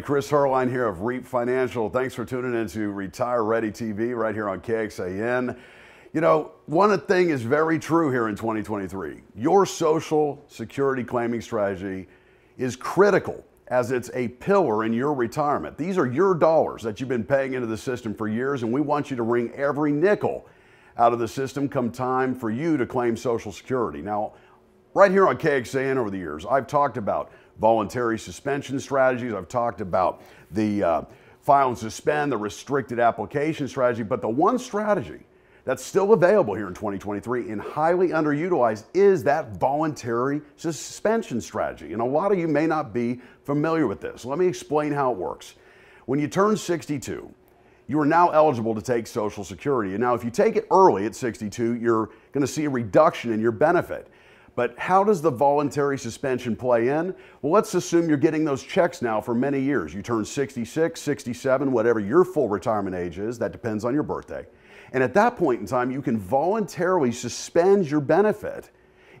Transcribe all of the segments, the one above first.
Chris Heerlein here of REAP Financial. Thanks for tuning in to Retire Ready TV right here on KXAN. You know, one thing is very true here in 2023. Your social security claiming strategy is critical as it's a pillar in your retirement. These are your dollars that you've been paying into the system for years, and we want you to wring every nickel out of the system come time for you to claim Social Security. Now, right here on KXAN over the years, I've talked about voluntary suspension strategies. I've talked about the uh, file and suspend, the restricted application strategy. But the one strategy that's still available here in 2023 and highly underutilized is that voluntary suspension strategy. And a lot of you may not be familiar with this. Let me explain how it works. When you turn 62, you are now eligible to take Social Security. And now, if you take it early at 62, you're going to see a reduction in your benefit. But how does the voluntary suspension play in? Well, let's assume you're getting those checks now for many years. You turn 66, 67, whatever your full retirement age is, that depends on your birthday. And at that point in time, you can voluntarily suspend your benefit.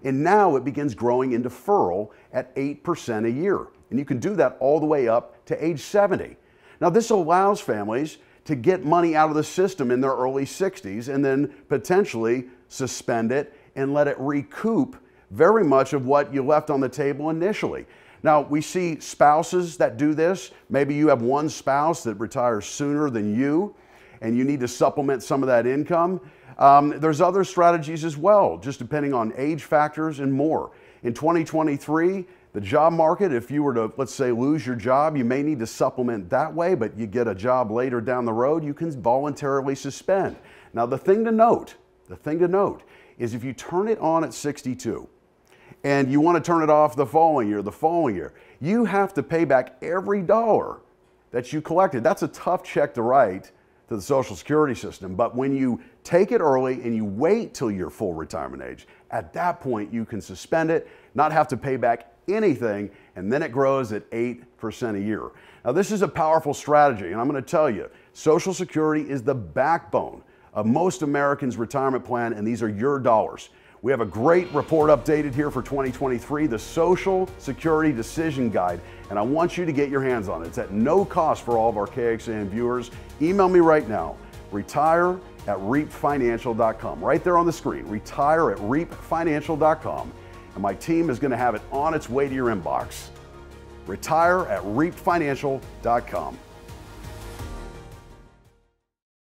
And now it begins growing in deferral at 8% a year. And you can do that all the way up to age 70. Now, this allows families to get money out of the system in their early 60s and then potentially suspend it and let it recoup very much of what you left on the table initially. Now, we see spouses that do this. Maybe you have one spouse that retires sooner than you, and you need to supplement some of that income. Um, there's other strategies as well, just depending on age factors and more. In 2023, the job market, if you were to, let's say, lose your job, you may need to supplement that way, but you get a job later down the road, you can voluntarily suspend. Now, the thing to note, the thing to note is if you turn it on at 62, and you want to turn it off the following year, the following year, you have to pay back every dollar that you collected. That's a tough check to write to the Social Security system. But when you take it early and you wait till your full retirement age, at that point you can suspend it, not have to pay back anything, and then it grows at 8% a year. Now, this is a powerful strategy, and I'm going to tell you Social Security is the backbone of most Americans' retirement plan, and these are your dollars. We have a great report updated here for 2023, the Social Security Decision Guide, and I want you to get your hands on it. It's at no cost for all of our KXAN viewers. Email me right now, retire at reapfinancial.com. Right there on the screen, retire at reapfinancial.com. And my team is going to have it on its way to your inbox. Retire at reapfinancial.com.